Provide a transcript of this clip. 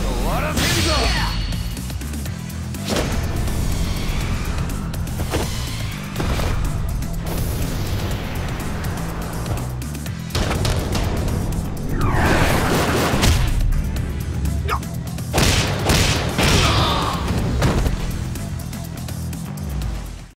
終わらせるぞ。